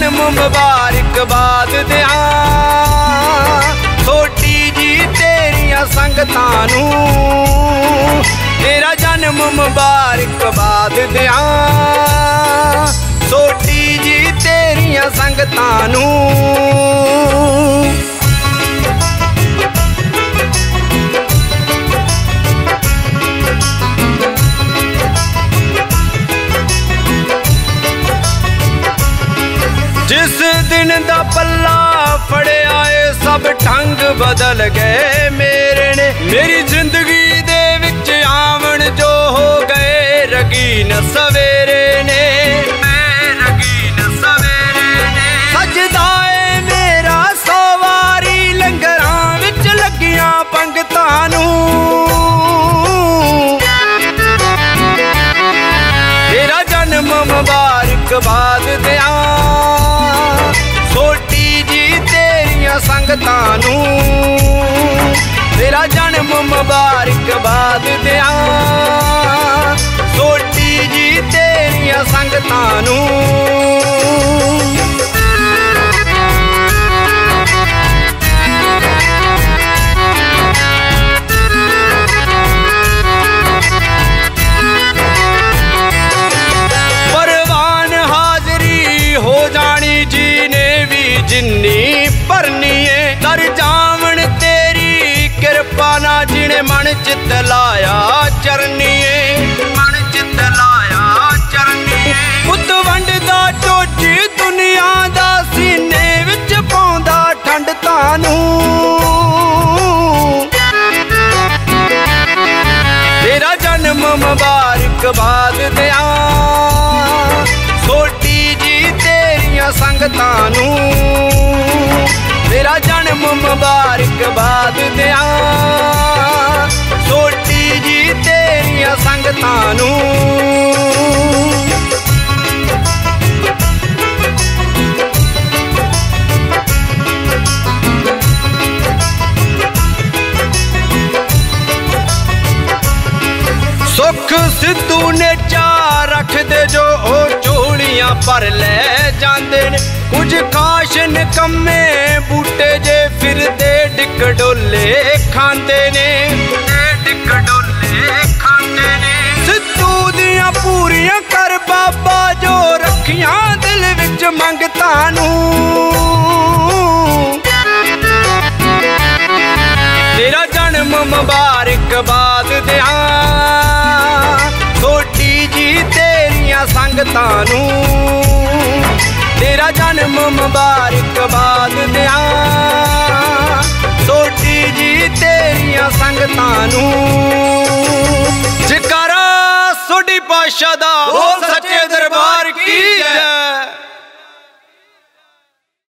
ਤੇਰਾ ਜਨਮ ਮੁਬਾਰਕਬਾਦ ਦਿਆਂ। ਛੋਟੀ ਜੀ ਤੇਰੀਆਂ ਸੰਗਤਾਂ ਨੂੰ ਤੇਰਾ ਜਨਮ ਮੁਬਾਰਕਬਾਦ ਦਿਆਂ। ਛੋਟੀ ਜੀ ਤੇਰੀਆਂ ਸੰਗਤਾਂ ਨੂੰ ਜਿਸ ਦਿਨ ਦਾ ਪੱਲਾ ਫੜਿਆ ਏ, ਸਭ ਢੰਗ ਬਦਲ ਗਏ ਮੇਰੇ ਨੇ। ਮੇਰੀ ਜ਼ਿੰਦਗੀ ਦੇ ਵਿੱਚ ਆਵਣ ਜੋ ਹੋ ਗਏ ਰਗੀਨ ਸਵੇਰੇ ਨੇ। ਰਗੀਨ ਸਵੇਰੇ ਨੇ। ਏ ਮੇਰਾ ਸਵਾਰੀ, ਲੰਗਰਾਂ ਵਿੱਚ ਲੱਗੀਆਂ ਪੰਗਤਾਂ ਨੂੰ। ਤੇਰਾ ਜਨਮ ਮੁਬਾਰਕ ਬਾਦ ਦਿਆਂ ਤੇਰੀਆਂ ਨੂੰ ਤੇਰਾ ਜਨਮ ਮੁਬਾਰਕਬਾਦ ਦਿਆਂ। ਛੋਟੀ ਜੀ ਤੇਰੀਆਂ ਸੰਗਤਾਂ ਨੂੰ ਪਰਵਾਨ ਕਰ ਜਾਵਣ ਤੇਰੀ ਕਿਰਪਾ ਨਾ ਜਿਨੇ ਮਨ ਚਿੱਤ ਲਾਇਆ ਚਰਨੀ ਮਨ ਚਿੱਤ ਲਾਇਆ ਚਰਨੀ ਪੁੱਤ ਵੰਡਦਾ ਚੋਜੀ ਦੁਨੀਆ ਦਾ ਸੀਨੇ ਵਿੱਚ ਪਾਉਂਦਾ ਠੰਡ ਤਾਨੂੰ। ਤੇਰਾ ਜਨਮ ਮੁਬਾਰਕ ਬਾਦ ਦਿਆਂ। ਛੋਟੀ ਜੀ ਤੇਰੀਆਂ ਸੰਗਤਾਂ ਨੂੰ। ਤੇਰਾ ਜਨਮ ਮੁਬਾਰਕ ਬਾਦ ਦਿਆਂ ਛੋਟੀ ਜੀ ਤੇਰੀਆਂ ਸੰਗਤਾਂ ਨੂੰ। ਸੁਖ ਸਿੱਧੂ ਨੇ ਚਾ ਰੱਖਦੇ ਜੋ ਉਹ ਝੋਲੀਆਂ ਪਰ ਲੈ ਜਾਂਦੇ ਨੇ। ਕੁਝ ਕਾਸ਼ ਨਿਕੰਮੇ ਬੂਟੇ ਜੇ ਫਿਰਦੇ ਡਿੱਕ ਡੋਲੇ ਖਾਂਦੇ ਨੇ। ਡਿੱਕ ਡੋਲੇ ਖਾਂਦੇ ਨੇ। ਸਿੱਧੂ ਦੀਆਂ ਪੂਰੀਆਂ ਕਰ ਬਾਬਾ ਜੋ ਰੱਖੀਆਂ ਦਿਲ ਵਿੱਚ ਮੰਗਤਾਂ ਨੂੰ। ਤੇਰਾ ਜਨਮ ਮੁਬਾਰਕ ਬਾਦ ਦਿਆਂ। ਛੋਟੀ ਜੀ ਤੇਰੀਆਂ ਸੰਗਤਾਂ ਨੂੰ। ਜਨਮ ਮੁਬਾਰਕ ਬਾਦ ਦਿਆਂ ਛੋਟੀ ਜੀ ਤੇਰੀਆਂ ਸੰਗਤਾਂ ਨੂੰ। ਜਕਾਰਾ ਸੋਢੀ ਪਾਸ਼ਾ ਦਾ ਹੋ ਸੱਚੇ ਦਰਬਾਰ ਕੀ ਜੈ